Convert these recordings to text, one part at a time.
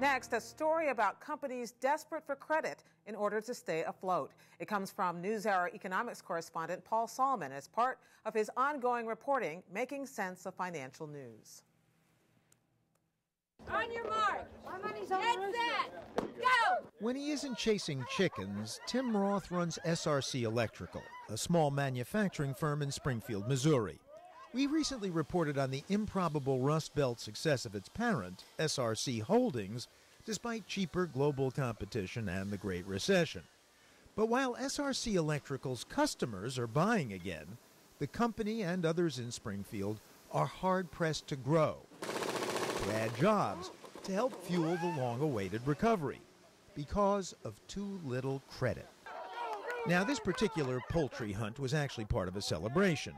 Next, a story about companies desperate for credit in order to stay afloat. It comes from NewsHour economics correspondent Paul Solman as part of his ongoing reporting, Making Sense of Financial News. On your mark. My money's on Get set. Go. When he isn't chasing chickens, Tim Roth runs SRC Electrical, a small manufacturing firm in Springfield, Missouri. We recently reported on the improbable Rust Belt success of its parent, SRC Holdings, despite cheaper global competition and the Great Recession. But while SRC Electrical's customers are buying again, the company and others in Springfield are hard pressed to grow, to add jobs, to help fuel the long awaited recovery, because of too little credit. Now, this particular poultry hunt was actually part of a celebration.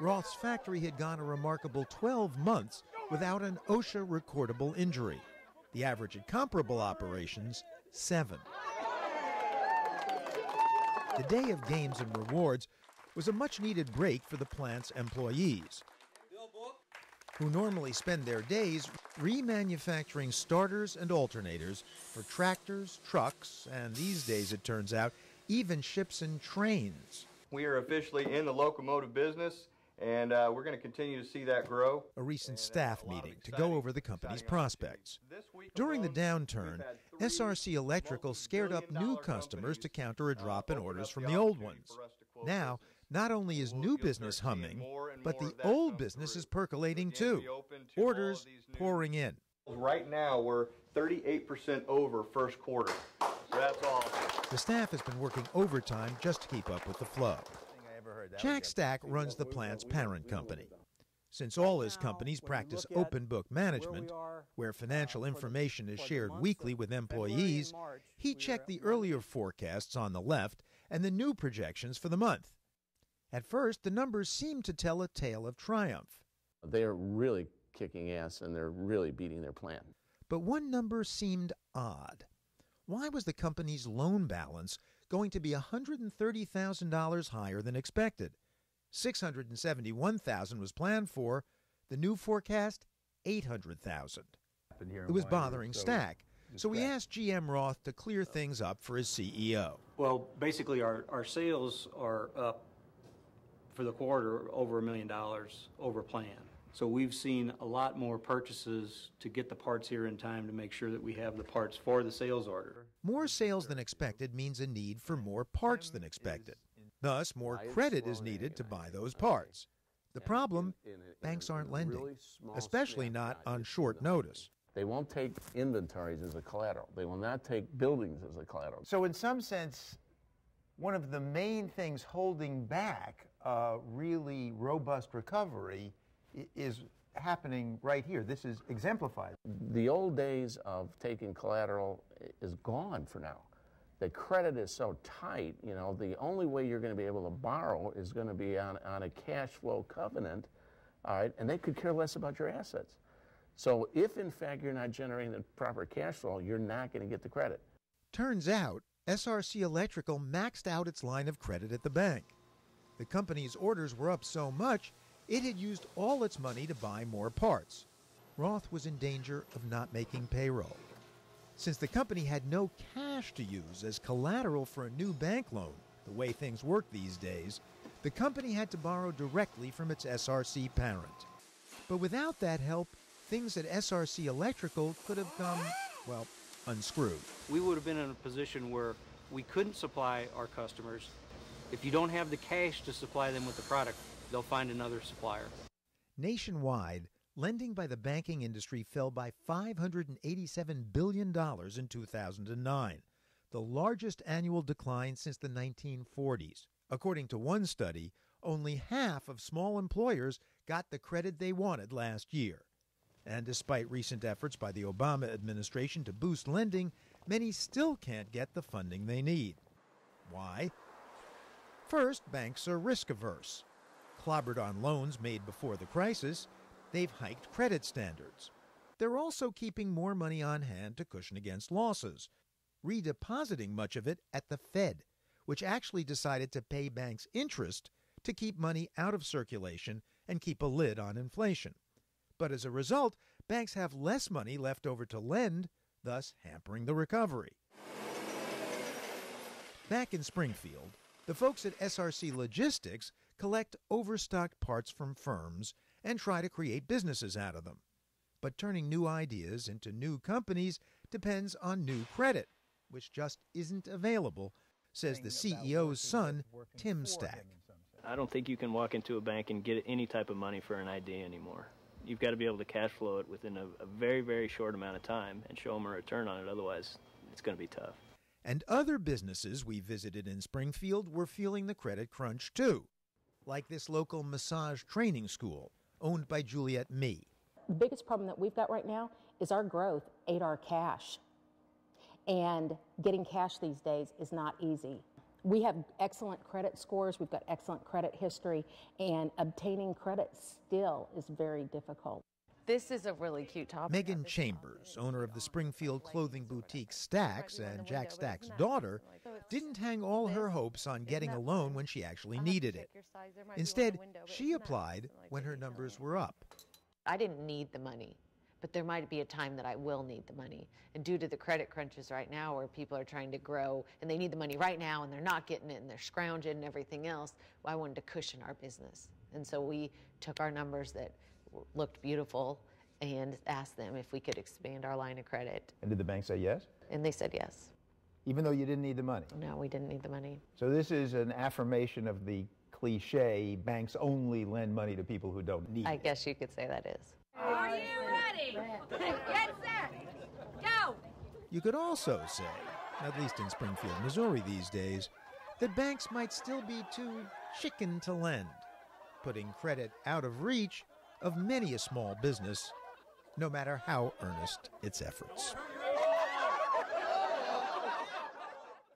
Roth's factory had gone a remarkable 12 months without an OSHA recordable injury. The average at comparable operations, seven. The day of games and rewards was a much needed break for the plant's employees, who normally spend their days remanufacturing starters and alternators for tractors, trucks, and these days, it turns out, even ships and trains. We are officially in the locomotive business and uh, we're going to continue to see that grow. A recent staff meeting to go over the company's prospects. During the downturn, SRC Electrical scared up new customers to counter a drop in orders from the old ones. Now, not only is new business humming, but the old business is percolating too. Orders pouring in. Right now, we're 38% over first quarter. So that's awesome. The staff has been working overtime just to keep up with the flow. Jack Stack runs the plant's parent company. Since all his companies practice open book management, where financial information is shared weekly with employees, he checked the earlier forecasts on the left and the new projections for the month. At first, the numbers seemed to tell a tale of triumph. They are really kicking ass and they're really beating their plan. But one number seemed odd. Why was the company's loan balance going to be $130,000 higher than expected? 671,000 was planned for, the new forecast 800,000. It was bothering Stack. So we asked GM Roth to clear things up for his CEO. Well, basically our, our sales are up for the quarter over a million dollars over plan. So we've seen a lot more purchases to get the parts here in time to make sure that we have the parts for the sales order. More sales than expected means a need for more parts than expected. Thus, more credit is needed to buy those parts. The problem banks aren't lending, especially not on short notice. They won't take inventories as a collateral. They will not take buildings as a collateral. So, in some sense, one of the main things holding back a really robust recovery is happening right here. This is exemplified. The old days of taking collateral is gone for now. The credit is so tight, you know, the only way you're going to be able to borrow is going to be on, on a cash flow covenant, all right, and they could care less about your assets. So if in fact you're not generating the proper cash flow, you're not going to get the credit. Turns out SRC Electrical maxed out its line of credit at the bank. The company's orders were up so much it had used all its money to buy more parts. Roth was in danger of not making payroll. Since the company had no cash to use as collateral for a new bank loan, the way things work these days, the company had to borrow directly from its SRC parent. But without that help, things at SRC Electrical could have come, well, unscrewed. We would have been in a position where we couldn't supply our customers. If you don't have the cash to supply them with the product, they'll find another supplier. Nationwide, lending by the banking industry fell by $587 billion in 2009, the largest annual decline since the 1940s. According to one study, only half of small employers got the credit they wanted last year. And despite recent efforts by the Obama administration to boost lending, many still can't get the funding they need. Why? First, banks are risk averse clobbered on loans made before the crisis, they've hiked credit standards. They're also keeping more money on hand to cushion against losses, redepositing much of it at the Fed, which actually decided to pay banks interest to keep money out of circulation and keep a lid on inflation. But as a result, banks have less money left over to lend thus hampering the recovery. Back in Springfield, the folks at SRC Logistics collect overstocked parts from firms and try to create businesses out of them. But turning new ideas into new companies depends on new credit, which just isn't available, says the CEO's son, Tim Stack. I don't think you can walk into a bank and get any type of money for an idea anymore. You've got to be able to cash flow it within a, a very, very short amount of time and show them a return on it. Otherwise, it's going to be tough. And other businesses we visited in Springfield were feeling the credit crunch too, like this local massage training school owned by Juliet Mee. The biggest problem that we've got right now is our growth ate our cash. And getting cash these days is not easy. We have excellent credit scores, we've got excellent credit history, and obtaining credit still is very difficult. This is a really cute topic. Megan Chambers, owner of the Springfield clothing boutique Stacks and Jack Stack's daughter, didn't hang all her hopes on getting a loan when she actually needed it. Instead, she applied when her numbers were up. I didn't need the money, but there might be a time that I will need the money. And due to the credit crunches right now, where people are trying to grow and they need the money right now and they're not getting it and they're scrounging and everything else, well, I wanted to cushion our business. And so we took our numbers that looked beautiful and asked them if we could expand our line of credit. And did the bank say yes? And they said yes. Even though you didn't need the money? No, we didn't need the money. So this is an affirmation of the cliche banks only lend money to people who don't need I it. I guess you could say that is. Are you ready? Get set. Go. You could also say, at least in Springfield, Missouri these days, that banks might still be too chicken to lend, putting credit out of reach of many a small business, no matter how earnest its efforts.